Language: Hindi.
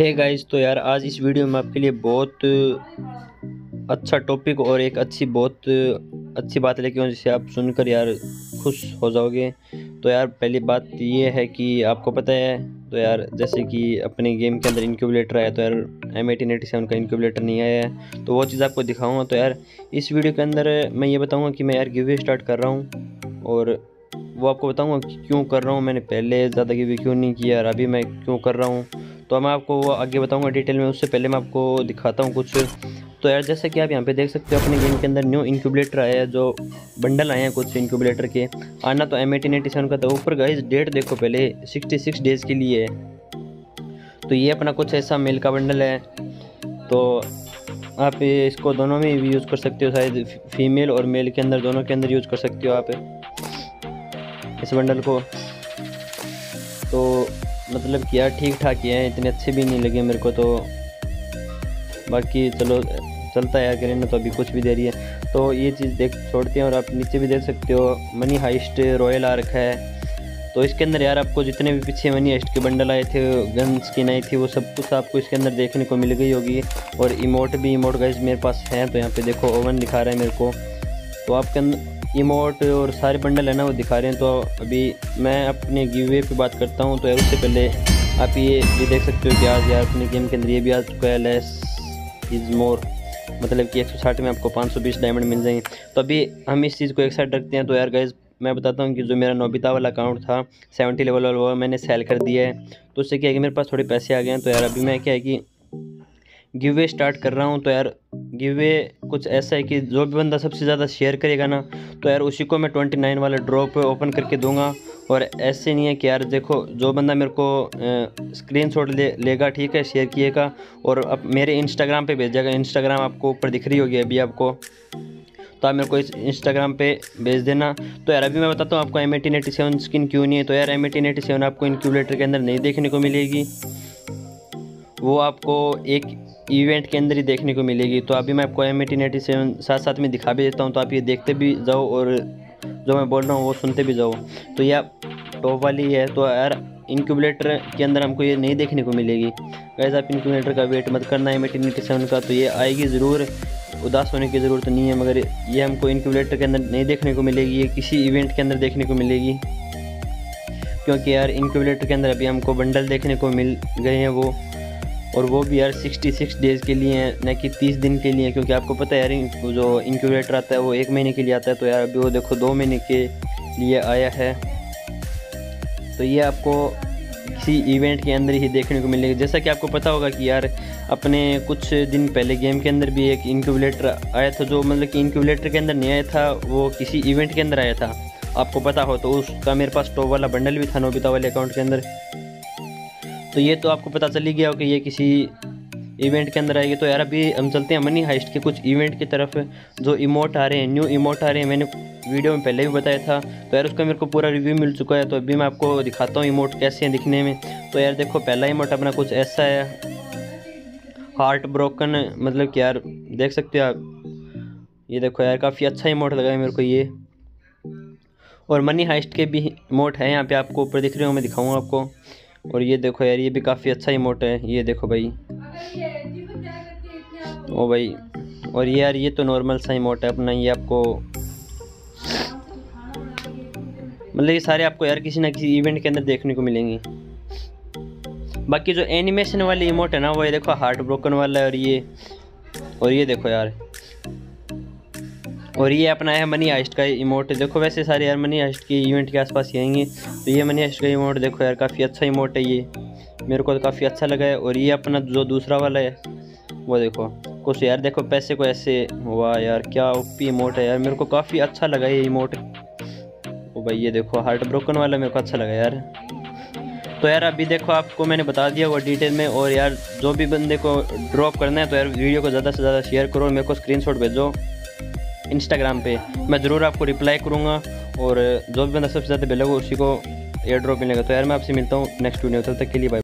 है गाइस तो यार आज इस वीडियो में आपके लिए बहुत अच्छा टॉपिक और एक अच्छी बहुत, अच्छी बात लेके आऊँ जिसे आप सुनकर यार खुश हो जाओगे। तो यार पहली बात ये है कि आपको पता है तो यार जैसे कि अपने गेम के अंदर इनक्यूबलेटर आया तो यार एम एटीन एटी सेवन का इनक्यूबलेटर नहीं आया है। तो वो चीज़ आपको दिखाऊँगा। तो यार इस वीडियो के अंदर मैं ये बताऊँगा कि मैं यार गिवे स्टार्ट कर रहा हूँ और वो आपको बताऊँगा क्यों कर रहा हूँ। मैंने पहले ज़्यादा गिवे क्यों नहीं किया और अभी मैं क्यों कर रहा हूँ। तो मैं आपको आगे बताऊँगा डिटेल में, उससे पहले मैं आपको दिखाता हूँ कुछ। तो यार, जैसे कि आप यहाँ पे देख सकते हो, अपने गेम के अंदर न्यू इंक्यूबलेटर आया है, जो बंडल आए हैं कुछ इंक्यूबलेटर के। आना तो एम एटी सेवन का था। ऊपर गाइस डेट देखो पहले सिक्सटी सिक्स डेज़ के लिए। तो ये अपना कुछ ऐसा मेल का बंडल है। तो आप इसको दोनों में भी यूज़ कर सकते हो, शायद फीमेल और मेल के अंदर, दोनों के अंदर यूज़ कर सकते हो आप इस बंडल को। तो मतलब कि यार ठीक ठाक ही हैं, इतने अच्छे भी नहीं लगे मेरे को तो। बाकी चलो, चलता है यार करें तो अभी कुछ भी दे रही है। तो ये चीज़ देख छोड़ते हैं और आप नीचे भी देख सकते हो, मनी हाइस्ट, रॉयल आ रखा है। तो इसके अंदर यार आपको जितने भी पीछे मनी हाइस्ट के बंडल आए थे, गन स्किन आई थी, वो सब कुछ आपको इसके अंदर देखने को मिल गई होगी। और इमोट भी, इमोट गाइज़ मेरे पास हैं तो यहाँ पे देखो, ओवन दिखा रहा है मेरे को। तो आपके अंदर इमोट और सारे बंडल है ना, वो दिखा रहे हैं। तो अभी मैं अपने गिवे पे बात करता हूँ तो उससे पहले आप ये भी देख सकते हो कि आज यार अपने गेम के अंदर ये भी आ चुका है लेस इज़ मोर मतलब कि 160 में आपको 520 डायमंड मिल जाएँगे। तो अभी हम इस चीज़ को एक साइड रखते हैं। तो यार गाइज़ मैं बताता हूँ कि जो मेरा नोबिता वाला अकाउंट था सेवेंटी लेवल वाला, वो मैंने सेल कर दिया है। तो उससे क्या है कि मेरे पास थोड़े पैसे आ गए हैं। तो यार अभी मैं क्या है कि गिवे स्टार्ट कर रहा हूँ। तो यार गिवे कुछ ऐसा है कि जो भी बंदा सबसे ज़्यादा शेयर करेगा ना तो यार उसी को मैं ट्वेंटी नाइन वाला ड्रॉप ओपन करके दूँगा। और ऐसे नहीं है कि यार देखो, जो बंदा मेरे को स्क्रीन शॉट ले, लेगा, ठीक है शेयर किएगा, और अब मेरे इंस्टाग्राम पे भेजेगा। इंस्टाग्राम आपको ऊपर दिख रही होगी अभी आपको। तो आप मेरे को इस इंस्टाग्राम पे भेज देना। तो यार अभी मैं बताता हूँ, आपको M eighteen eighty seven skin क्यों नहीं है? तो यार एम एटीन एटी सेवन आपको इनक्यूलेटर के अंदर नहीं देखने को मिलेगी। वो आपको एक इवेंट के अंदर ही देखने को मिलेगी। तो अभी मैं आपको एम एटी सेवन साथ साथ में दिखा भी देता हूँ। तो आप ये देखते भी जाओ और जो मैं बोल रहा हूँ, वो सुनते भी जाओ। तो यह टॉप वाली है। तो यार इंक्यूबलेटर के अंदर हमको ये नहीं देखने को मिलेगी। वैसे आप इंक्यूबलेटर का वेट मत करना एम एटी का। तो ये आएगी ज़रूर। उदास होने की ज़रूरत नहीं है, मगर ये हमको इंक्यूबलेटर के अंदर नहीं देखने को मिलेगी। ये किसी इवेंट के अंदर देखने को मिलेगी। क्योंकि यार इंक्यूबलेटर के अंदर अभी हमको बंडल देखने को मिल गए हैं वो। और वो भी यार 66 डेज़ के लिए न कि 30 दिन के लिए, क्योंकि आपको पता है यार जो इंक्यूबेटर आता है वो एक महीने के लिए आता है तो यार अभी वो देखो दो महीने के लिए आया है। तो ये आपको किसी इवेंट के अंदर ही देखने को मिलेगा। जैसा कि आपको पता होगा कि यार, अपने कुछ दिन पहले गेम के अंदर भी एक इंक्यूबलेटर आया था, जो मतलब कि इंक्यूबलेटर के अंदर नहीं आया था, वो किसी इवेंट के अंदर आया था। आपको पता हो तो उसका मेरे पास टॉप वाला बंडल भी था, नोबिता वाले अकाउंट के अंदर। तो ये तो आपको पता चल ही गया हो कि ये किसी इवेंट के अंदर आएगी। तो यार अभी हम चलते हैं मनी हाइस्ट के कुछ इवेंट की तरफ़। जो इमोट आ रहे हैं न्यू इमोट आ रहे हैं, मैंने वीडियो में पहले भी बताया था। तो यार उसका मेरे को पूरा रिव्यू मिल चुका है तो अभी मैं आपको दिखाता हूँ इमोट कैसे हैं दिखने में। तो यार देखो, पहला इमोट अपना कुछ ऐसा है। हार्ट ब्रोकन मतलब कि यार, देख सकते हो आप। ये देखो यार, काफ़ी अच्छा इमोट लगा है मेरे को ये। और मनी हाइस्ट के भी इमोट है यहाँ पे आपको ऊपर दिख रहे हो मैं दिखाऊँगा आपको। और ये देखो यार, ये भी काफ़ी अच्छा इमोट है। ये देखो भाई। ओ भाई, और ये यार, ये तो नॉर्मल सा इमोट है। अपना ये आपको मतलब ये सारे आपको यार किसी ना किसी इवेंट के अंदर देखने को मिलेंगे। बाकी जो एनिमेशन वाली इमोट है ना, वो ये देखो हार्ट ब्रोकन वाला है और ये और ये देखो यार। और ये अपना है मनी हाइस्ट का इमोट देखो वैसे सारे यार मनी हाइस्ट के इवेंट के आसपास ही आएँगे। तो ये मनी हाइस्ट का इमोट देखो यार, काफ़ी अच्छा इमोट है ये। मेरे को तो काफ़ी अच्छा लगा है। और ये अपना जो दूसरा वाला है, वो देखो। कुछ यार देखो, पैसे को ऐसे हुआ यार, क्या ओपी इमोट है यार। मेरे को काफ़ी अच्छा लगा ये इमोट ओ भाई, ये देखो हार्ट ब्रोकन वाला मेरे को अच्छा लगा यार। तो यार, अभी देखो, आपको मैंने बता दिया वो डिटेल में। और यार, जो भी बंदे को ड्रॉप करना है तो यार वीडियो को ज़्यादा से ज़्यादा शेयर करो मेरे को स्क्रीनशॉट भेजो। इंस्टाग्राम पे। मैं ज़रूर आपको रिप्लाई करूँगा और जो भी बंदा सबसे ज़्यादा बेलोगा उसी को एयर ड्रॉप मिलेगा। तो यार, मैं आपसे मिलता हूँ नेक्स्ट वीडियो तब तक के लिए बाय